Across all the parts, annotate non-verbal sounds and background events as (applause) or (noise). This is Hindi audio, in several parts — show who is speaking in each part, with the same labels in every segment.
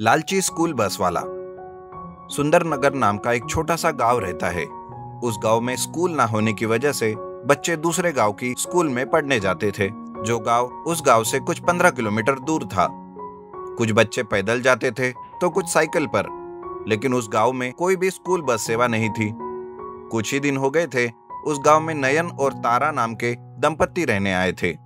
Speaker 1: लालची स्कूल बस वाला। सुंदर नगर नाम का एक छोटा सा गाँव रहता है। उस गाँव में स्कूल ना होने की वजह से बच्चे दूसरे गाँव की स्कूल में पढ़ने जाते थे, जो गाँव उस गाँव से कुछ पंद्रह किलोमीटर दूर था। कुछ बच्चे पैदल जाते थे तो कुछ साइकिल पर, लेकिन उस गाँव में कोई भी स्कूल बस सेवा नहीं थी। कुछ ही दिन हो गए थे, उस गाँव में नयन और तारा नाम के दंपत्ति रहने आए थे।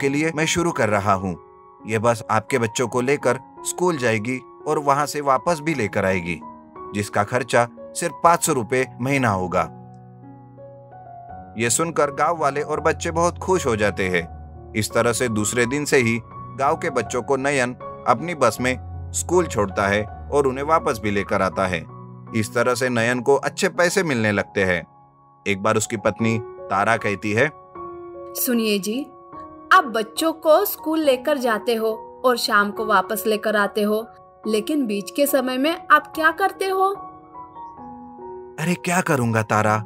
Speaker 1: के लिए मैं शुरू कर रहा हूँ। ये बस आपके बच्चों को लेकर स्कूल जाएगी और वहाँ से वापस भी लेकर आएगी, जिसका खर्चा सिर्फ़ पाँच सौ रुपए महीना होगा। ये सुनकर गाँव वाले और बच्चे बहुत खुश हो जाते हैं। इस तरह से दूसरे दिन से ही गाँव के बच्चों को नयन अपनी बस में स्कूल छोड़ता है और उन्हें वापस भी लेकर आता है। इस तरह से नयन को अच्छे पैसे मिलने लगते हैं। एक बार उसकी पत्नी तारा कहती है,
Speaker 2: सुनिए जी आप बच्चों को स्कूल लेकर जाते हो और शाम को वापस लेकर आते हो लेकिन बीच के समय में आप क्या करते हो?
Speaker 1: अरे क्या करूँगा तारा?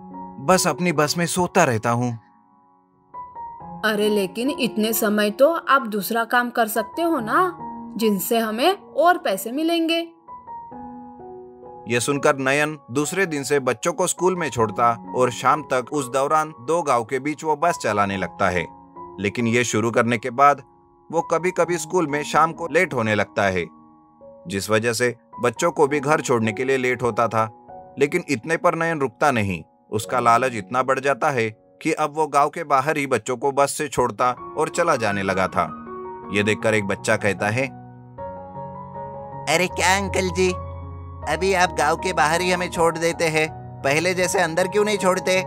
Speaker 1: बस अपनी बस में सोता रहता हूँ।
Speaker 2: अरे लेकिन इतने समय तो आप दूसरा काम कर सकते हो ना जिनसे हमें और पैसे मिलेंगे।
Speaker 1: ये सुनकर नयन दूसरे दिन से बच्चों को स्कूल में छोड़ता और शाम तक उस दौरान दो गाँव के बीच वो बस चलाने लगता है। लेकिन ये शुरू करने के बाद वो कभी कभी स्कूल में शाम को लेट होने लगता है। जिस वजह से बच्चों को भी घर छोड़ने के लिए लेट होता था लेकिन इतने पर नयन रुकता नहीं। उसका लालच इतना बढ़ जाता है कि अब वो गाँव के बाहर ही बच्चों को बस से छोड़ता और चला जाने लगा था। ये देखकर एक बच्चा कहता है
Speaker 3: अरे क्या अंकल जी? अभी आप गाँव के बाहर ही हमें छोड़ देते हैं। पहले जैसे अंदर क्यों नहीं छोड़ते?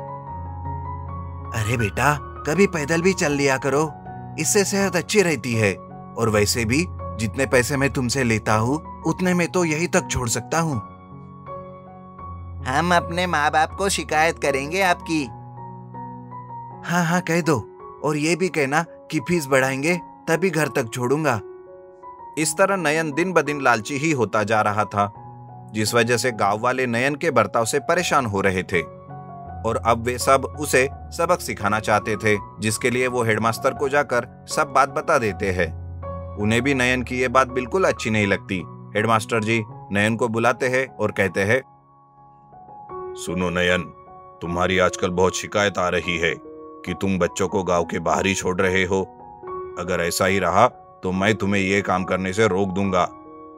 Speaker 1: अरे बेटा कभी पैदल भी चल लिया करो। इससे सेहत अच्छी रहती है। और वैसे भी जितने पैसे मैं तुमसे लेता हूँ उतने में तो यही तक छोड़ सकता हूँ।
Speaker 3: हम अपने माँ बाप को शिकायत करेंगे आपकी।
Speaker 1: हाँ हाँ कह दो। और ये भी कहना कि फ़ीस बढ़ाएँगे तभी घर तक छोड़ूँगा। इस तरह नयन दिन ब दिन लालची ही होता जा रहा था जिस वजह से गाँव वाले नयन के बर्ताव से परेशान हो रहे थे। और अब वे सब उसे सबक सिखाना चाहते थे जिसके लिए वो हेडमास्टर को जाकर सब बात बता देते हैं। उन्हें भी नयन की ये बात बिल्कुल अच्छी नहीं लगती। हेडमास्टर जी नयन को बुलाते हैं और कहते हैं
Speaker 4: सुनो नयन तुम्हारी आजकल बहुत शिकायत आ रही है कि तुम बच्चों को गाँव के बाहर ही छोड़ रहे हो। अगर ऐसा ही रहा तो मैं तुम्हें ये काम करने से रोक दूँगा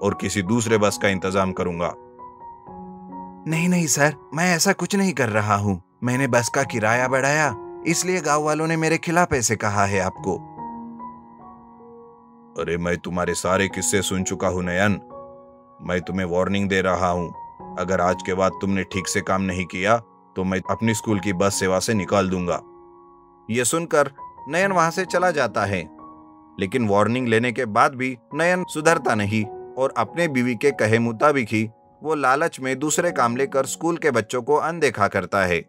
Speaker 4: और किसी दूसरे बस का इंतज़ाम करूँगा।
Speaker 1: नहीं नहीं सर मैं ऐसा कुछ नहीं कर रहा हूँ। मैंने बस का किराया बढ़ाया, इसलिए गाँव वालों ने मेरे खिलाफ ऐसे कहा है आपको।
Speaker 4: अरे, मैं तुम्हारे सारे किस्से सुन चुका हूँ, नयन। मैं तुम्हें वार्निंग दे रहा हूँ। अगर आज के बाद तुमने ठीक से काम नहीं किया तो मैं अपनी स्कूल की बस सेवा से निकाल दूँगा।
Speaker 1: यह सुनकर नयन वहाँ से चला जाता है। लेकिन वार्निंग लेने के बाद भी नयन सुधरता नहीं, और अपने बीवी के कहे मुताबिक ही वो लालच में दूसरे काम लेकर स्कूल के बच्चों को अनदेखा करता है।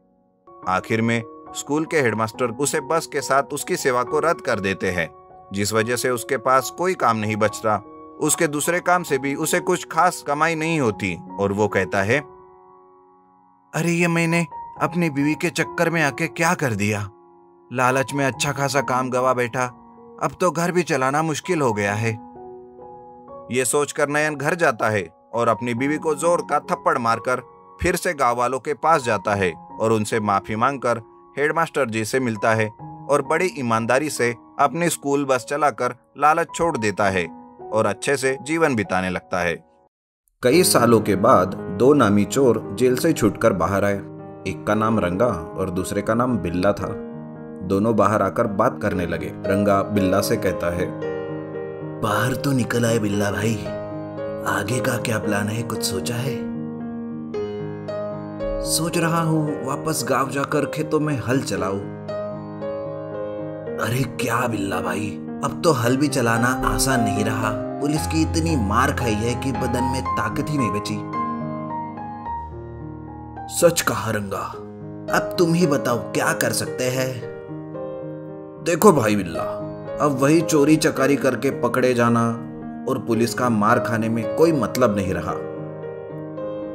Speaker 1: आखिर में, स्कूल के हेडमास्टर उसे बस के साथ उसकी सेवा को रद्द कर देते हैं, जिस वजह से उसके पास कोई काम नहीं बचता। उसके दूसरे काम से भी उसे कुछ खास कमाई नहीं होती, और वो कहता है, अरे, ये मैंने अपनी बीवी के चक्कर में आके क्या कर दिया? लालच में अच्छा खासा काम गवा बैठा, अब तो घर भी चलाना मुश्किल हो गया है। ये सोचकर नयन घर जाता है, और अपनी बीवी को ज़ोर का थप्पड़ मारकर फिर से गाँव वालों के पास जाता है और उनसे माफ़ी मांगकर हेडमास्टर जी से मिलता है और बड़ी ईमानदारी से अपनी स्कूल बस चलाकर लालच छोड़ देता है और अच्छे से जीवन बिताने लगता है। कई सालों के बाद दो नामी चोर जेल से छूटकर बाहर आए। एक का नाम रंगा और दूसरे का नाम बिल्ला था।
Speaker 5: दोनों बाहर आकर बात करने लगे। रंगा बिल्ला से कहता है,
Speaker 1: बाहर तो निकल आए बिल्ला भाई। आगे का क्या प्लान है? कुछ सोचा है?
Speaker 5: सोच रहा हूँ वापस गाँव जाकर खेतों में हल चलाऊ।
Speaker 1: अरे क्या बिल्ला भाई, अब तो हल भी चलाना आसान नहीं रहा। पुलिस की इतनी मार खाई है कि बदन में ताकत ही नहीं बची।
Speaker 5: सच कहा रंगा,
Speaker 1: अब तुम ही बताओ क्या कर सकते हैं?
Speaker 5: देखो भाई बिल्ला, अब वही चोरी चकारी करके पकड़े जाना और पुलिस का मार खाने में कोई मतलब नहीं रहा।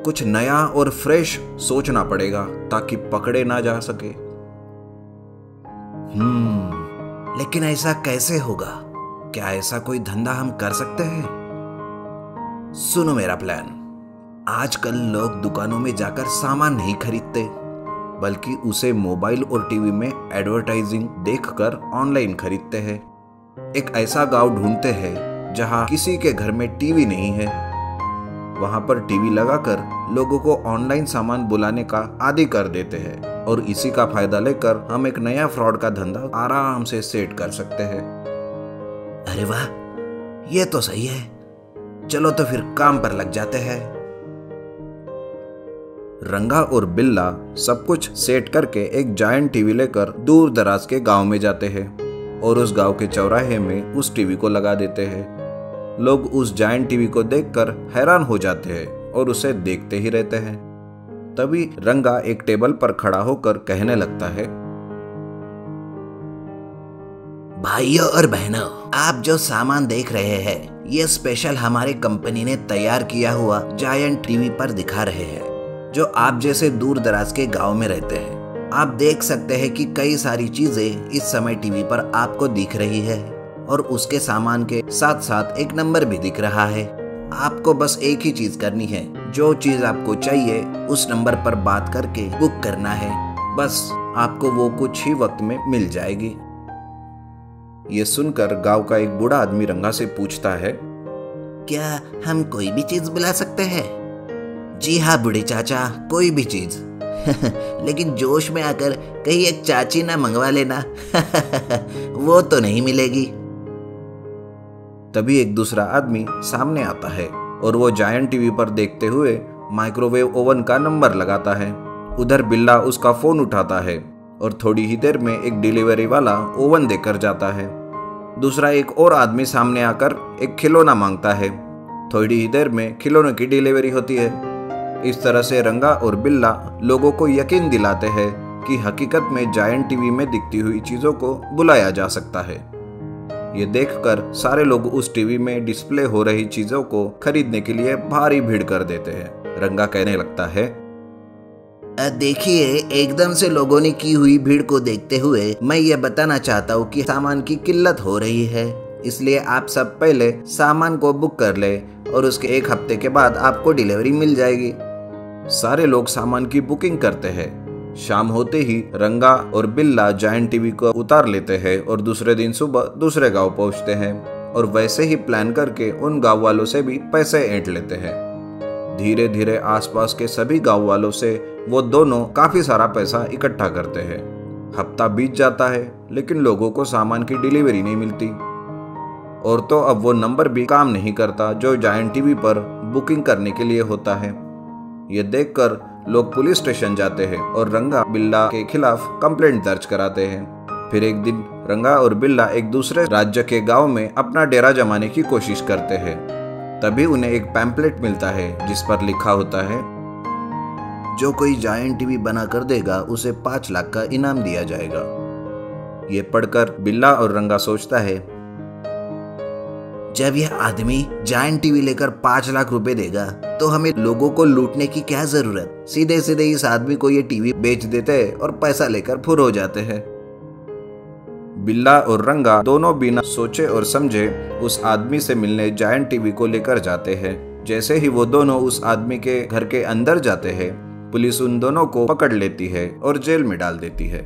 Speaker 5: कुछ नया और फ्रेश सोचना पड़ेगा ताकि पकड़े ना जा सके।
Speaker 1: हम्म लेकिन ऐसा कैसे होगा? क्या ऐसा कोई धंधा हम कर सकते हैं? सुनो मेरा प्लान। आजकल लोग दुकानों में जाकर सामान नहीं खरीदते, बल्कि उसे मोबाइल और टीवी में एडवर्टाइजिंग देखकर ऑनलाइन खरीदते हैं। एक ऐसा गाँव ढूंढते हैं जहाँ किसी के घर में टीवी नहीं है। वहाँ पर टीवी लगाकर लोगों को ऑनलाइन सामान बुलाने का आदि कर देते हैं और इसी का फ़ायदा लेकर हम एक नया फ्रॉड का धंधा आराम से सेट कर सकते हैं। अरे वाह ये तो सही है। चलो तो फिर काम पर लग जाते हैं।
Speaker 5: रंगा और बिल्ला सब कुछ सेट करके एक जायंट टीवी लेकर दूर दराज के गाँव में जाते हैं और उस गाँव के चौराहे में उस टीवी को लगा देते हैं। लोग उस जायंट टीवी को देखकर हैरान हो जाते हैं। और उसे देखते ही रहते हैं। तभी रंगा एक टेबल पर खड़ा होकर कहने लगता है,
Speaker 1: भाइयों और बहनों, आप जो सामान देख रहे हैं, ये स्पेशल हमारी कंपनी ने तैयार किया हुआ जायंट टीवी पर दिखा रहे हैं, जो आप जैसे दूर दराज के गाँव में रहते हैं। आप देख सकते हैं कि कई सारी चीज़ें इस समय टीवी पर आपको दिख रही है, और उसके सामान के साथ साथ एक नंबर भी दिख रहा है। आपको बस एक ही चीज़ करनी है। जो चीज़ आपको चाहिए, उस नंबर पर बात करके बुक करना है। बस आपको वो कुछ ही वक्त में मिल जाएगी।
Speaker 5: ये सुनकर गाँव का एक बूढ़ा आदमी रंगा से पूछता है,
Speaker 1: क्या हम कोई भी चीज़ बुला सकते हैं? जी हाँ बूढ़े चाचा, कोई भी चीज़। (laughs) लेकिन जोश में आकर कहीं एक चाची ना मंगवा लेना। (laughs) वो तो नहीं मिलेगी।
Speaker 5: तभी एक दूसरा आदमी सामने आता है और वो जायंट टीवी पर देखते हुए माइक्रोवेव ओवन का नंबर लगाता है। उधर बिल्ला उसका फ़ोन उठाता है और थोड़ी ही देर में एक डिलीवरी वाला ओवन देकर जाता है। दूसरा एक और आदमी सामने आकर एक खिलौना माँगता है। थोड़ी ही देर में खिलौने की डिलीवरी होती है। इस तरह से रंगा और बिल्ला लोगों को यकीन दिलाते हैं कि हकीकत में जायंट टीवी में दिखती हुई चीज़ों को बुलाया जा सकता है। ये देखकर सारे लोग उस टीवी में डिस्प्ले हो रही चीज़ों को खरीदने के लिए भारी भीड़ कर देते हैं। रंगा कहने लगता है
Speaker 1: देखिए एकदम से लोगों ने की हुई भीड़ को देखते हुए मैं ये बताना चाहता हूँ कि सामान की किल्लत हो रही है। इसलिए आप सब पहले सामान को बुक कर ले और उसके एक हफ़्ते के बाद आपको डिलीवरी मिल जाएगी। सारे लोग सामान की बुकिंग करते हैं। शाम होते ही रंगा और बिल्ला जायंट टीवी को उतार लेते हैं और दूसरे दिन सुबह दूसरे गाँव पहुँचते हैं और वैसे ही प्लान करके उन गाँव वालों से भी पैसे ऐंठ लेते हैं। धीरे धीरे आसपास के सभी गाँव वालों से वो दोनों काफ़ी सारा पैसा इकट्ठा करते हैं। हफ़्ता बीत जाता है, लेकिन लोगों को सामान की डिलीवरी नहीं मिलती। और तो अब वो नंबर भी काम नहीं करता जो जायंट टीवी पर बुकिंग करने के लिए होता है। ये देखकर लोग पुलिस स्टेशन जाते हैं और रंगा बिल्ला के खिलाफ कंप्लेंट दर्ज कराते हैं। फिर एक दिन, रंगा और बिल्ला एक दूसरे राज्य के गाँव में अपना डेरा जमाने की कोशिश करते हैं। तभी उन्हें एक पैम्पलेट मिलता है, जिस पर लिखा होता है, जो कोई जायंट टीवी बना कर देगा, उसे पाँच लाख का इनाम दिया जाएगा। ये पढ़कर बिल्ला और रंगा सोचता है जब यह आदमी जायंट टीवी लेकर पाँच लाख रुपए देगा तो हमें लोगों को लूटने की क्या ज़रूरत? सीधे सीधे इस आदमी को ये टीवी बेच देते और पैसा लेकर फुर हो जाते हैं।
Speaker 5: बिल्ला और रंगा दोनों बिना सोचे और समझे उस आदमी से मिलने जायंट टीवी को लेकर जाते हैं। जैसे ही वो दोनों उस आदमी के घर के अंदर जाते हैं, पुलिस उन दोनों को पकड़ लेती है और जेल में डाल देती है।